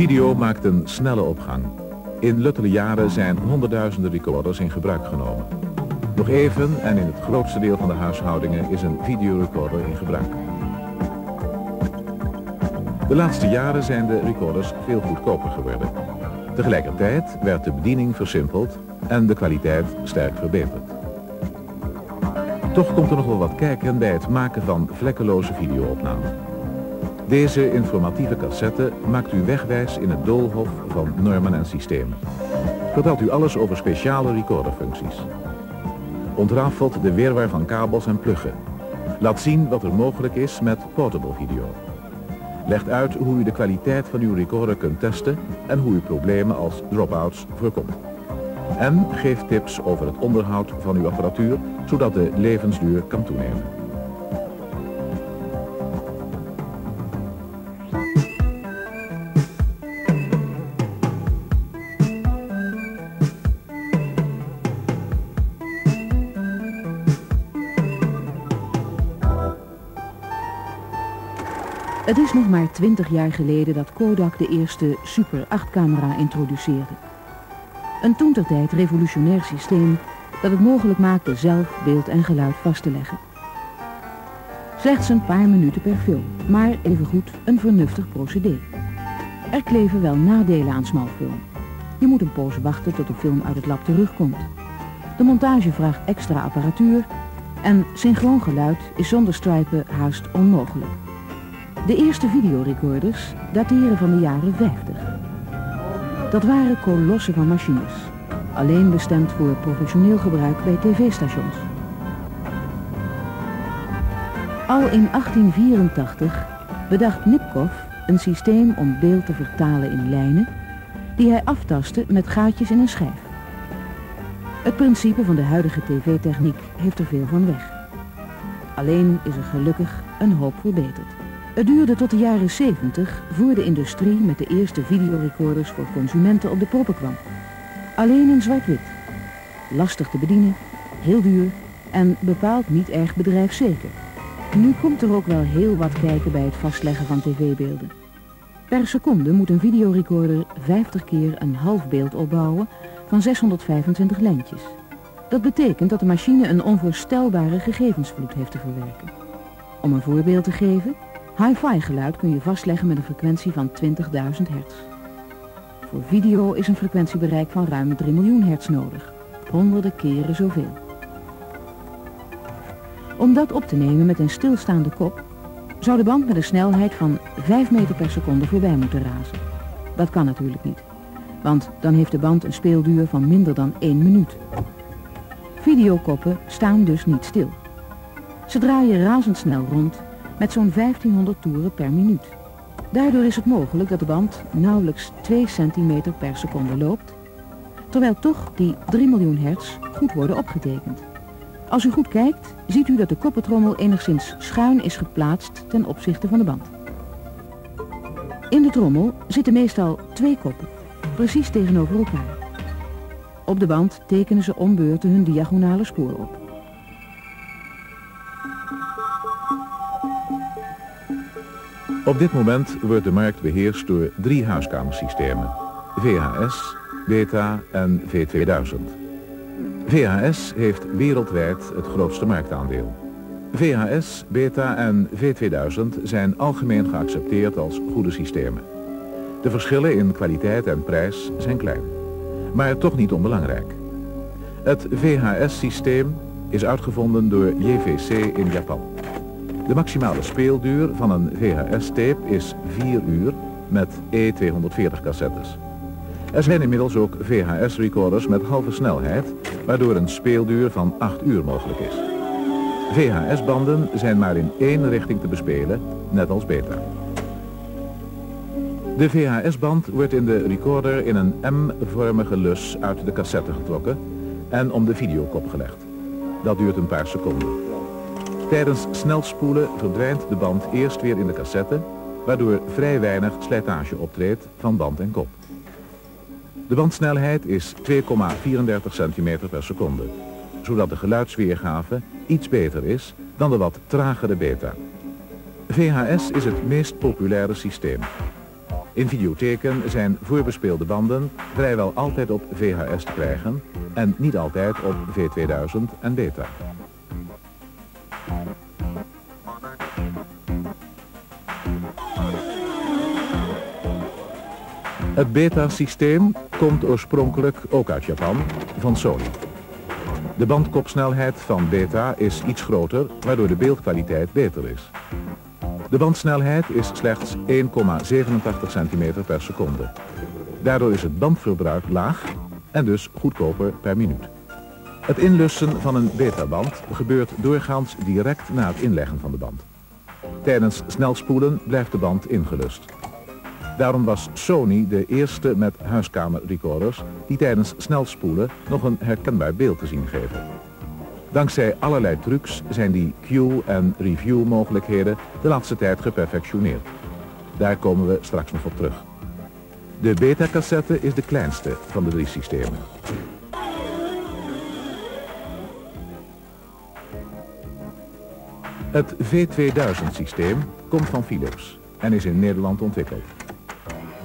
Video maakt een snelle opgang. In luttele jaren zijn honderdduizenden recorders in gebruik genomen. Nog even en in het grootste deel van de huishoudingen is een videorecorder in gebruik. De laatste jaren zijn de recorders veel goedkoper geworden. Tegelijkertijd werd de bediening versimpeld en de kwaliteit sterk verbeterd. Toch komt er nog wel wat kijken bij het maken van vlekkeloze videoopnamen. Deze informatieve cassette maakt u wegwijs in het doolhof van normen en systemen. Vertelt u alles over speciale recorderfuncties. Ontrafelt de weerwaar van kabels en pluggen. Laat zien wat er mogelijk is met portable video. Legt uit hoe u de kwaliteit van uw recorder kunt testen en hoe u problemen als dropouts voorkomt. En geeft tips over het onderhoud van uw apparatuur, zodat de levensduur kan toenemen. Het is nog maar 20 jaar geleden dat Kodak de eerste Super 8 camera introduceerde. Een toentertijd revolutionair systeem dat het mogelijk maakte zelf beeld en geluid vast te leggen. Slechts een paar minuten per film, maar evengoed een vernuftig procedé. Er kleven wel nadelen aan smalfilm. Je moet een poos wachten tot de film uit het lab terugkomt. De montage vraagt extra apparatuur en synchroon geluid is zonder stripen haast onmogelijk. De eerste videorecorders dateren van de jaren 50. Dat waren kolossen van machines, alleen bestemd voor professioneel gebruik bij tv-stations. Al in 1884 bedacht Nipkow een systeem om beeld te vertalen in lijnen die hij aftastte met gaatjes in een schijf. Het principe van de huidige tv-techniek heeft er veel van weg. Alleen is er gelukkig een hoop verbeterd. Het duurde tot de jaren 70 voor de industrie met de eerste videorecorders voor consumenten op de proppen kwam. Alleen in zwart-wit. Lastig te bedienen, heel duur en bepaald niet erg bedrijfszeker. Nu komt er ook wel heel wat kijken bij het vastleggen van tv-beelden. Per seconde moet een videorecorder 50 keer een half beeld opbouwen van 625 lijntjes. Dat betekent dat de machine een onvoorstelbare gegevensvloed heeft te verwerken. Om een voorbeeld te geven, Hi-fi geluid kun je vastleggen met een frequentie van 20.000 hertz. Voor video is een frequentiebereik van ruim 3 miljoen hertz nodig. Honderden keren zoveel. Om dat op te nemen met een stilstaande kop... zou de band met een snelheid van 5 meter per seconde voorbij moeten razen. Dat kan natuurlijk niet. Want dan heeft de band een speelduur van minder dan 1 minuut. Videokoppen staan dus niet stil. Ze draaien razendsnel rond met zo'n 1500 toeren per minuut. Daardoor is het mogelijk dat de band nauwelijks 2 centimeter per seconde loopt, terwijl toch die 3 miljoen hertz goed worden opgetekend. Als u goed kijkt, ziet u dat de koppentrommel enigszins schuin is geplaatst ten opzichte van de band. In de trommel zitten meestal twee koppen, precies tegenover elkaar. Op de band tekenen ze om beurten hun diagonale spoor op. Op dit moment wordt de markt beheerst door drie huiskamersystemen. VHS, Beta en V2000. VHS heeft wereldwijd het grootste marktaandeel. VHS, Beta en V2000 zijn algemeen geaccepteerd als goede systemen. De verschillen in kwaliteit en prijs zijn klein, maar toch niet onbelangrijk. Het VHS-systeem is uitgevonden door JVC in Japan. De maximale speelduur van een VHS-tape is 4 uur met E240 cassettes. Er zijn inmiddels ook VHS-recorders met halve snelheid, waardoor een speelduur van 8 uur mogelijk is. VHS-banden zijn maar in één richting te bespelen, net als beta. De VHS-band wordt in de recorder in een M-vormige lus uit de cassette getrokken en om de videokop gelegd. Dat duurt een paar seconden. Tijdens snelspoelen verdwijnt de band eerst weer in de cassette, waardoor vrij weinig slijtage optreedt van band en kop. De bandsnelheid is 2,34 cm per seconde, zodat de geluidsweergave iets beter is dan de wat tragere beta. VHS is het meest populaire systeem. In videotheken zijn voorbespeelde banden vrijwel altijd op VHS te krijgen en niet altijd op V2000 en Beta. Het beta-systeem komt oorspronkelijk ook uit Japan, van Sony. De bandkopsnelheid van beta is iets groter, waardoor de beeldkwaliteit beter is. De bandsnelheid is slechts 1,87 cm per seconde. Daardoor is het bandverbruik laag en dus goedkoper per minuut. Het inlussen van een betaband gebeurt doorgaans direct na het inleggen van de band. Tijdens snelspoelen blijft de band ingelust. Daarom was Sony de eerste met huiskamerrecorders die tijdens snelspoelen nog een herkenbaar beeld te zien geven. Dankzij allerlei trucs zijn die cue- en review mogelijkheden de laatste tijd geperfectioneerd. Daar komen we straks nog op terug. De beta-cassette is de kleinste van de drie systemen. Het V2000-systeem komt van Philips en is in Nederland ontwikkeld.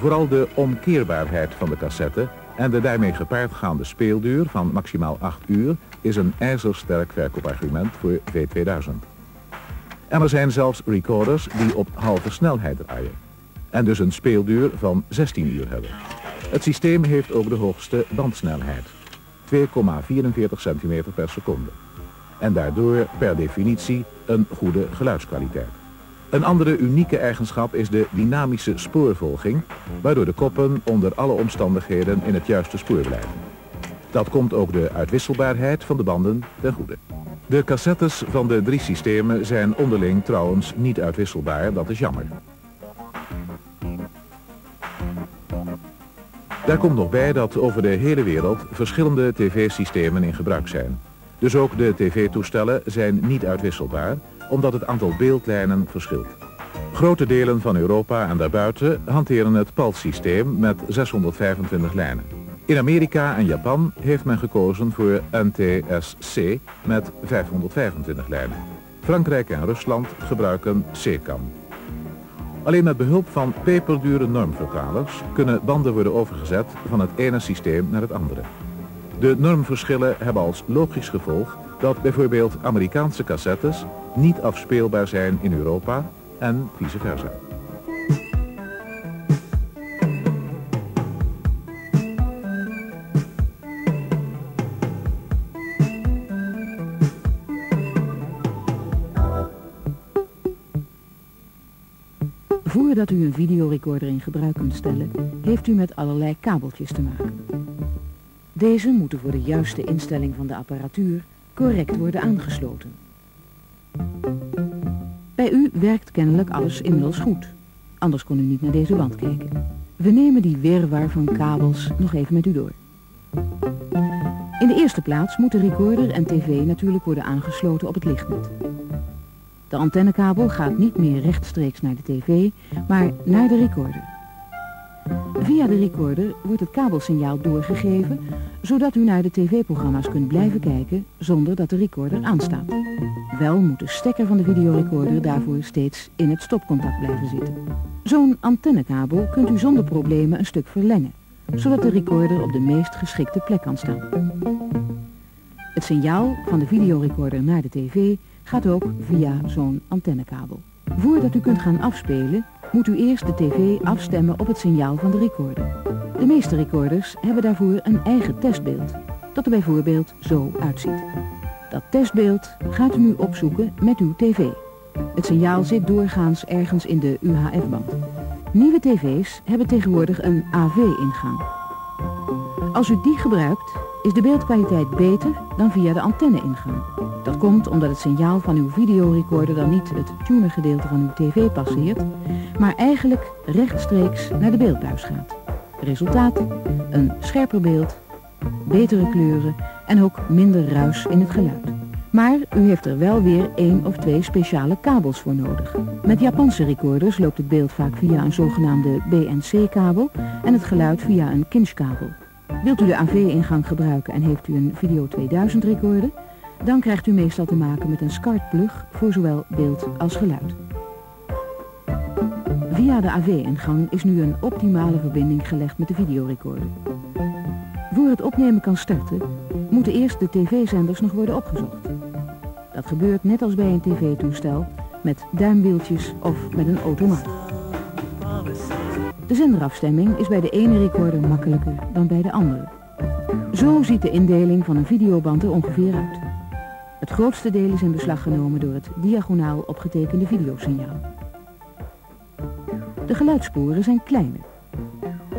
Vooral de omkeerbaarheid van de cassette en de daarmee gepaardgaande speelduur van maximaal 8 uur is een ijzersterk verkoopargument voor V2000. En er zijn zelfs recorders die op halve snelheid draaien. En dus een speelduur van 16 uur hebben. Het systeem heeft ook de hoogste bandsnelheid. 2,44 cm per seconde. En daardoor per definitie een goede geluidskwaliteit. Een andere unieke eigenschap is de dynamische spoorvolging, waardoor de koppen onder alle omstandigheden in het juiste spoor blijven. Dat komt ook de uitwisselbaarheid van de banden ten goede. De cassettes van de drie systemen zijn onderling trouwens niet uitwisselbaar, dat is jammer. Daar komt nog bij dat over de hele wereld verschillende tv-systemen in gebruik zijn. Dus ook de tv-toestellen zijn niet uitwisselbaar, omdat het aantal beeldlijnen verschilt. Grote delen van Europa en daarbuiten hanteren het PALS-systeem met 625 lijnen. In Amerika en Japan heeft men gekozen voor NTSC met 525 lijnen. Frankrijk en Rusland gebruiken CCAM. Alleen met behulp van peperdure normvertalers kunnen banden worden overgezet van het ene systeem naar het andere. De normverschillen hebben als logisch gevolg dat bijvoorbeeld Amerikaanse cassettes niet afspeelbaar zijn in Europa en vice versa. Voordat u een videorecorder in gebruik kunt stellen, heeft u met allerlei kabeltjes te maken. Deze moeten voor de juiste instelling van de apparatuur correct worden aangesloten. Bij u werkt kennelijk alles inmiddels goed. Anders kon u niet naar deze wand kijken. We nemen die wirwar van kabels nog even met u door. In de eerste plaats moeten recorder en tv natuurlijk worden aangesloten op het lichtnet. De antennekabel gaat niet meer rechtstreeks naar de tv, maar naar de recorder. Via de recorder wordt het kabelsignaal doorgegeven, zodat u naar de tv-programma's kunt blijven kijken zonder dat de recorder aanstaat. Wel moet de stekker van de videorecorder daarvoor steeds in het stopcontact blijven zitten. Zo'n antennekabel kunt u zonder problemen een stuk verlengen, zodat de recorder op de meest geschikte plek kan staan. Het signaal van de videorecorder naar de tv gaat ook via zo'n antennekabel. Voordat u kunt gaan afspelen, moet u eerst de tv afstemmen op het signaal van de recorder. De meeste recorders hebben daarvoor een eigen testbeeld, dat er bijvoorbeeld zo uitziet. Dat testbeeld gaat u nu opzoeken met uw tv. Het signaal zit doorgaans ergens in de UHF-band. Nieuwe tv's hebben tegenwoordig een AV-ingang. Als u die gebruikt, is de beeldkwaliteit beter dan via de antenne-ingang. Dat komt omdat het signaal van uw videorecorder dan niet het tunergedeelte van uw tv passeert, maar eigenlijk rechtstreeks naar de beeldbuis gaat. Resultaat? Een scherper beeld, betere kleuren en ook minder ruis in het geluid. Maar u heeft er wel weer één of twee speciale kabels voor nodig. Met Japanse recorders loopt het beeld vaak via een zogenaamde BNC-kabel en het geluid via een Kinch-kabel. Wilt u de AV-ingang gebruiken en heeft u een Video 2000 recorder, dan krijgt u meestal te maken met een SCART-plug voor zowel beeld als geluid. Via de AV-ingang is nu een optimale verbinding gelegd met de videorecorder. Voor het opnemen kan starten, moeten eerst de tv-zenders nog worden opgezocht. Dat gebeurt net als bij een tv-toestel, met duimwieltjes of met een automaat. De zenderafstemming is bij de ene recorder makkelijker dan bij de andere. Zo ziet de indeling van een videoband er ongeveer uit. Het grootste deel is in beslag genomen door het diagonaal opgetekende videosignaal. De geluidssporen zijn kleiner.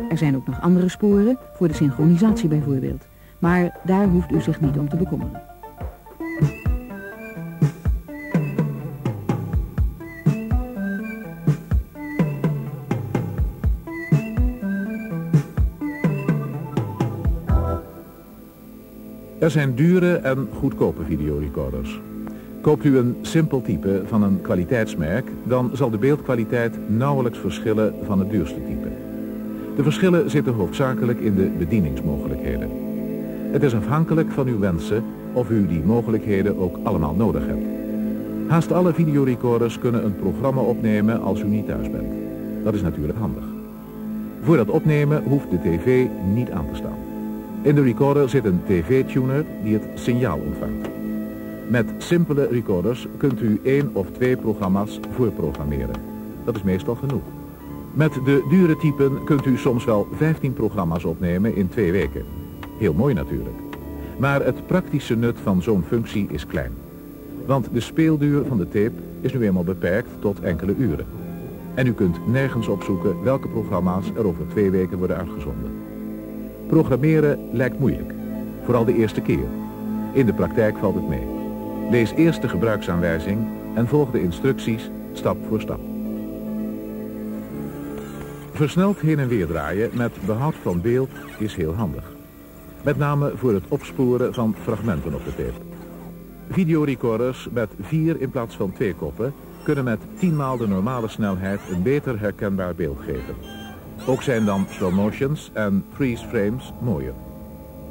Er zijn ook nog andere sporen, voor de synchronisatie bijvoorbeeld. Maar daar hoeft u zich niet om te bekommeren. Er zijn dure en goedkope videorecorders. Koopt u een simpel type van een kwaliteitsmerk, dan zal de beeldkwaliteit nauwelijks verschillen van het duurste type. De verschillen zitten hoofdzakelijk in de bedieningsmogelijkheden. Het is afhankelijk van uw wensen of u die mogelijkheden ook allemaal nodig hebt. Haast alle videorecorders kunnen een programma opnemen als u niet thuis bent. Dat is natuurlijk handig. Voor dat opnemen hoeft de tv niet aan te staan. In de recorder zit een tv-tuner die het signaal ontvangt. Met simpele recorders kunt u één of twee programma's voorprogrammeren. Dat is meestal genoeg. Met de dure typen kunt u soms wel 15 programma's opnemen in twee weken. Heel mooi natuurlijk. Maar het praktische nut van zo'n functie is klein. Want de speelduur van de tape is nu eenmaal beperkt tot enkele uren. En u kunt nergens opzoeken welke programma's er over twee weken worden uitgezonden. Programmeren lijkt moeilijk. Vooral de eerste keer. In de praktijk valt het mee. Lees eerst de gebruiksaanwijzing en volg de instructies stap voor stap. Versneld heen en weer draaien met behoud van beeld is heel handig. Met name voor het opsporen van fragmenten op de tape. Videorecorders met vier in plaats van twee koppen kunnen met tienmaal de normale snelheid een beter herkenbaar beeld geven. Ook zijn dan slow motions en freeze frames mooier.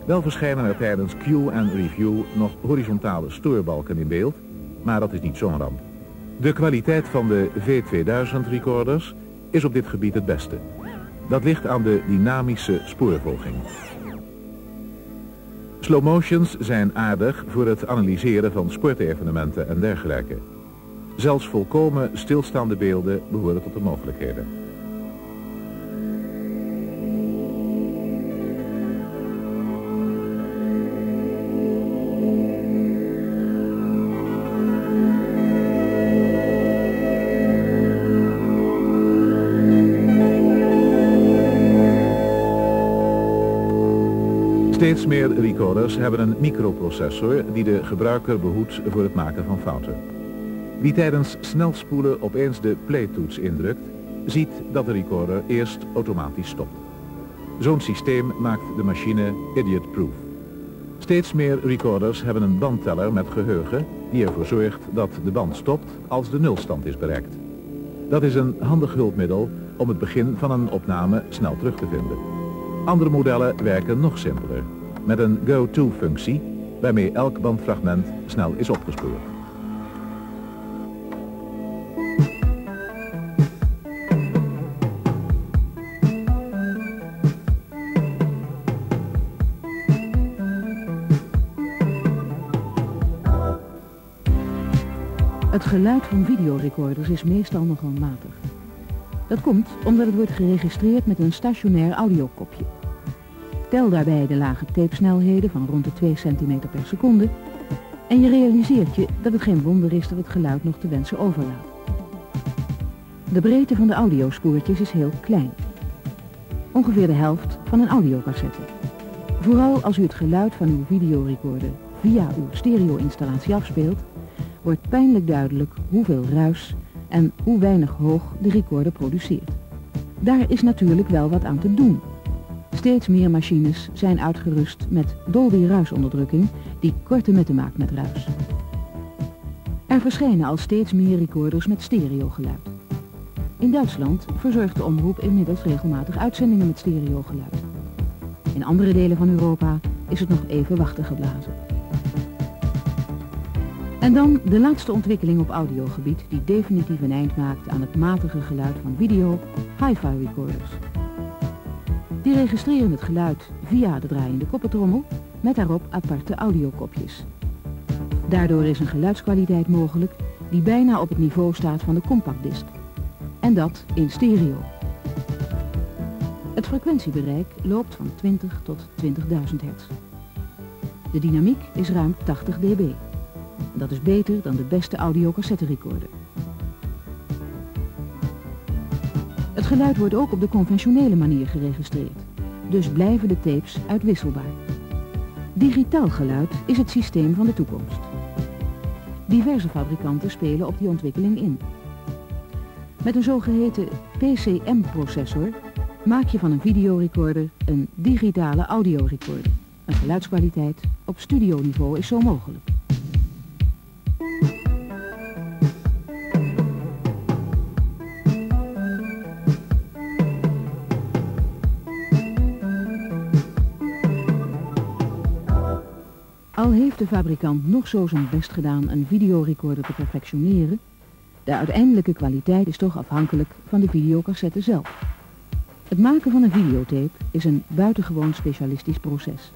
Wel verschijnen er tijdens cue en review nog horizontale stoorbalken in beeld, maar dat is niet zo'n ramp. De kwaliteit van de V2000 recorders is op dit gebied het beste. Dat ligt aan de dynamische spoorvolging. Slow motions zijn aardig voor het analyseren van sportevenementen en dergelijke. Zelfs volkomen stilstaande beelden behoren tot de mogelijkheden. Recorders hebben een microprocessor die de gebruiker behoedt voor het maken van fouten. Wie tijdens snelspoelen opeens de play-toets indrukt, ziet dat de recorder eerst automatisch stopt. Zo'n systeem maakt de machine idiot-proof. Steeds meer recorders hebben een bandteller met geheugen die ervoor zorgt dat de band stopt als de nulstand is bereikt. Dat is een handig hulpmiddel om het begin van een opname snel terug te vinden. Andere modellen werken nog simpeler, met een go-to-functie, waarmee elk bandfragment snel is opgespoord. Het geluid van videorecorders is meestal nogal matig. Dat komt omdat het wordt geregistreerd met een stationair audiokopje. Tel daarbij de lage tapesnelheden van rond de 2 cm per seconde en je realiseert je dat het geen wonder is dat het geluid nog te wensen overlaat. De breedte van de audiospoortjes is heel klein. Ongeveer de helft van een audiocassette. Vooral als u het geluid van uw videorecorder via uw stereo-installatie afspeelt, wordt pijnlijk duidelijk hoeveel ruis en hoe weinig hoog de recorder produceert. Daar is natuurlijk wel wat aan te doen. Steeds meer machines zijn uitgerust met Dolby ruisonderdrukking die korte metten maakt met ruis. Er verschijnen al steeds meer recorders met stereogeluid. In Duitsland verzorgt de omroep inmiddels regelmatig uitzendingen met stereogeluid. In andere delen van Europa is het nog even wachten geblazen. En dan de laatste ontwikkeling op audiogebied die definitief een eind maakt aan het matige geluid van video, hi-fi recorders. Die registreren het geluid via de draaiende koppentrommel met daarop aparte audiokopjes. Daardoor is een geluidskwaliteit mogelijk die bijna op het niveau staat van de compactdisc. En dat in stereo. Het frequentiebereik loopt van 20 tot 20.000 hertz. De dynamiek is ruim 80 dB. Dat is beter dan de beste audiocassetten Het geluid wordt ook op de conventionele manier geregistreerd. Dus blijven de tapes uitwisselbaar. Digitaal geluid is het systeem van de toekomst. Diverse fabrikanten spelen op die ontwikkeling in. Met een zogeheten PCM-processor maak je van een videorecorder een digitale audiorecorder. Een geluidskwaliteit op studioniveau is zo mogelijk. Al heeft de fabrikant nog zo zijn best gedaan een videorecorder te perfectioneren, de uiteindelijke kwaliteit is toch afhankelijk van de videocassette zelf. Het maken van een videotape is een buitengewoon specialistisch proces.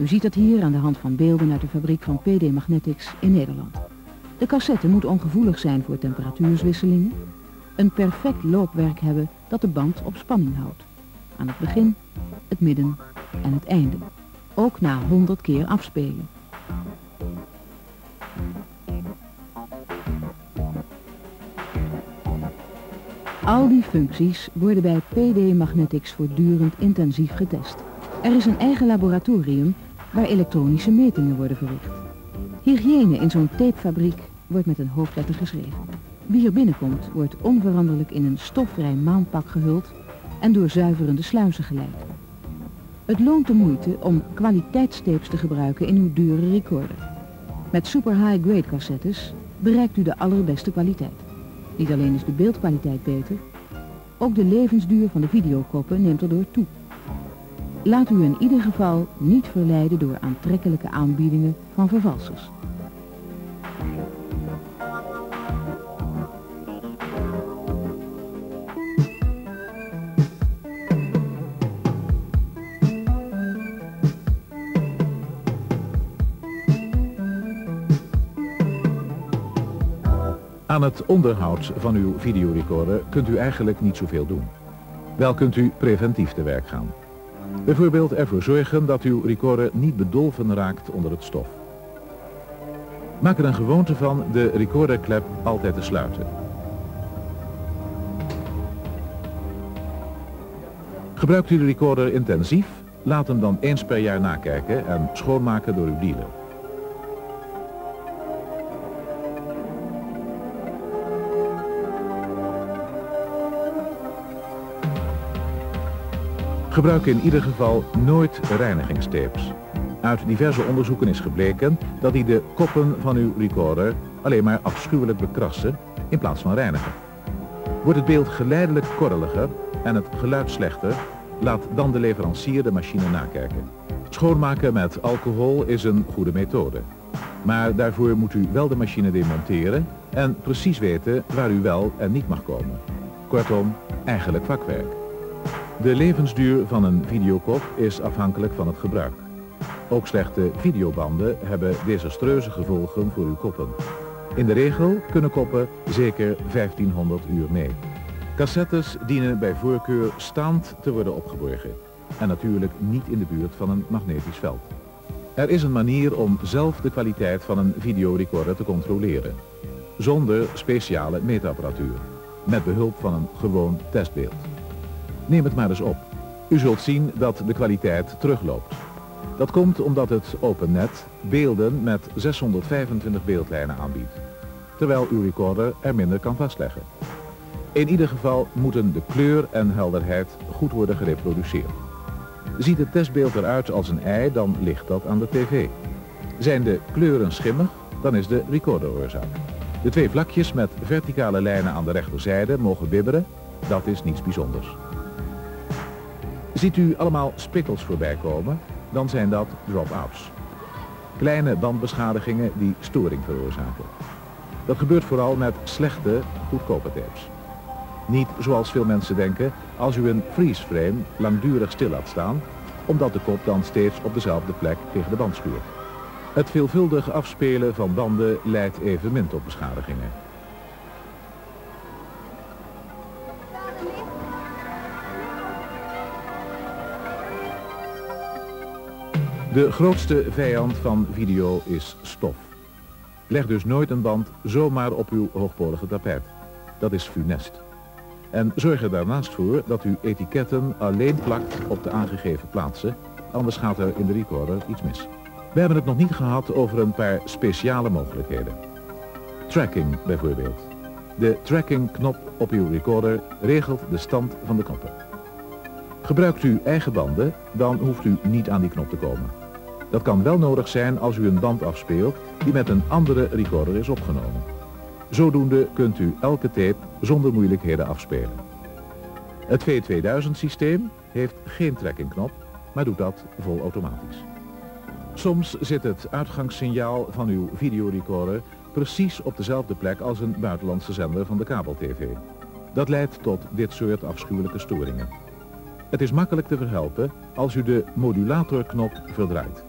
U ziet dat hier aan de hand van beelden uit de fabriek van PD Magnetics in Nederland. De cassette moet ongevoelig zijn voor temperatuurswisselingen, een perfect loopwerk hebben dat de band op spanning houdt. Aan het begin, het midden en het einde. Ook na 100 keer afspelen. Al die functies worden bij PD Magnetics voortdurend intensief getest. Er is een eigen laboratorium waar elektronische metingen worden verricht. Hygiëne in zo'n tapefabriek wordt met een hoofdletter geschreven. Wie er binnenkomt wordt onveranderlijk in een stofvrij maanpak gehuld en door zuiverende sluizen geleid. Het loont de moeite om kwaliteitstapes te gebruiken in uw dure recorder. Met super high-grade cassettes bereikt u de allerbeste kwaliteit. Niet alleen is de beeldkwaliteit beter, ook de levensduur van de videokoppen neemt erdoor toe. Laat u in ieder geval niet verleiden door aantrekkelijke aanbiedingen van vervalsers. Aan het onderhoud van uw videorecorder kunt u eigenlijk niet zoveel doen. Wel kunt u preventief te werk gaan. Bijvoorbeeld ervoor zorgen dat uw recorder niet bedolven raakt onder het stof. Maak er een gewoonte van de recorderklep altijd te sluiten. Gebruikt u de recorder intensief? Laat hem dan eens per jaar nakijken en schoonmaken door uw dealer. Gebruik in ieder geval nooit reinigingstapes. Uit diverse onderzoeken is gebleken dat die de koppen van uw recorder alleen maar afschuwelijk bekrassen in plaats van reinigen. Wordt het beeld geleidelijk korreliger en het geluid slechter, laat dan de leverancier de machine nakijken. Schoonmaken met alcohol is een goede methode. Maar daarvoor moet u wel de machine demonteren en precies weten waar u wel en niet mag komen. Kortom, eigenlijk vakwerk. De levensduur van een videokop is afhankelijk van het gebruik. Ook slechte videobanden hebben desastreuze gevolgen voor uw koppen. In de regel kunnen koppen zeker 1500 uur mee. Cassettes dienen bij voorkeur staand te worden opgeborgen. En natuurlijk niet in de buurt van een magnetisch veld. Er is een manier om zelf de kwaliteit van een videorecorder te controleren. Zonder speciale meetapparatuur. Met behulp van een gewoon testbeeld. Neem het maar eens op. U zult zien dat de kwaliteit terugloopt. Dat komt omdat het OpenNet beelden met 625 beeldlijnen aanbiedt. Terwijl uw recorder er minder kan vastleggen. In ieder geval moeten de kleur en helderheid goed worden gereproduceerd. Ziet het testbeeld eruit als een ei, dan ligt dat aan de tv. Zijn de kleuren schimmig, dan is de recorder oorzaak. De twee vlakjes met verticale lijnen aan de rechterzijde mogen bibberen, dat is niets bijzonders. Ziet u allemaal spikkels voorbij komen, dan zijn dat drop-outs. Kleine bandbeschadigingen die storing veroorzaken. Dat gebeurt vooral met slechte, goedkope tapes. Niet zoals veel mensen denken als u een freeze frame langdurig stil laat staan, omdat de kop dan steeds op dezelfde plek tegen de band schuurt. Het veelvuldig afspelen van banden leidt evenmin tot beschadigingen. De grootste vijand van video is stof. Leg dus nooit een band zomaar op uw hoogpolige tapijt. Dat is funest. En zorg er daarnaast voor dat u etiketten alleen plakt op de aangegeven plaatsen, anders gaat er in de recorder iets mis. We hebben het nog niet gehad over een paar speciale mogelijkheden. Tracking bijvoorbeeld. De tracking-knop op uw recorder regelt de stand van de knoppen. Gebruikt u eigen banden, dan hoeft u niet aan die knop te komen. Dat kan wel nodig zijn als u een band afspeelt die met een andere recorder is opgenomen. Zodoende kunt u elke tape zonder moeilijkheden afspelen. Het V2000 systeem heeft geen trekkingknop, maar doet dat volautomatisch. Soms zit het uitgangssignaal van uw videorecorder precies op dezelfde plek als een buitenlandse zender van de kabel-tv. Dat leidt tot dit soort afschuwelijke storingen. Het is makkelijk te verhelpen als u de modulatorknop verdraait.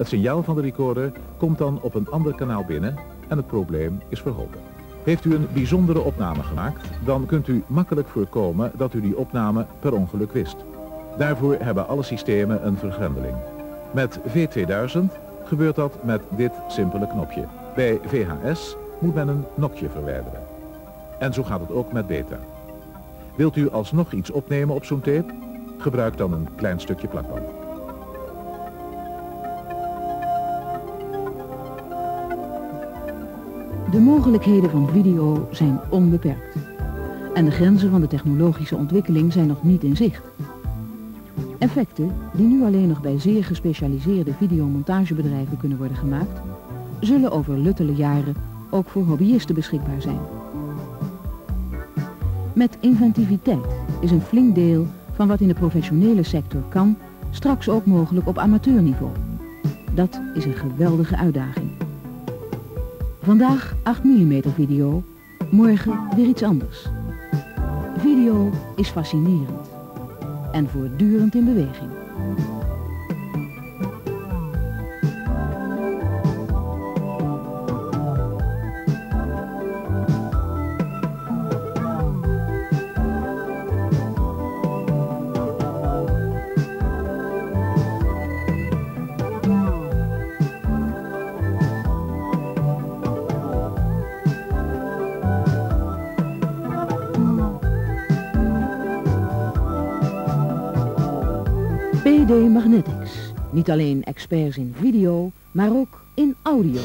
Het signaal van de recorder komt dan op een ander kanaal binnen en het probleem is verholpen. Heeft u een bijzondere opname gemaakt, dan kunt u makkelijk voorkomen dat u die opname per ongeluk wist. Daarvoor hebben alle systemen een vergrendeling. Met V2000 gebeurt dat met dit simpele knopje. Bij VHS moet men een nokje verwijderen. En zo gaat het ook met beta. Wilt u alsnog iets opnemen op zo'n tape? Gebruik dan een klein stukje plakband. De mogelijkheden van video zijn onbeperkt. En de grenzen van de technologische ontwikkeling zijn nog niet in zicht. Effecten, die nu alleen nog bij zeer gespecialiseerde videomontagebedrijven kunnen worden gemaakt, zullen over luttele jaren ook voor hobbyisten beschikbaar zijn. Met inventiviteit is een flink deel van wat in de professionele sector kan, straks ook mogelijk op amateurniveau. Dat is een geweldige uitdaging. Vandaag 8 mm video, morgen weer iets anders. Video is fascinerend en voortdurend in beweging. PD Magnetics. Niet alleen experts in video, maar ook in audio.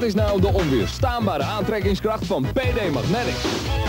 Dat is nou de onweerstaanbare aantrekkingskracht van PD Magnetics.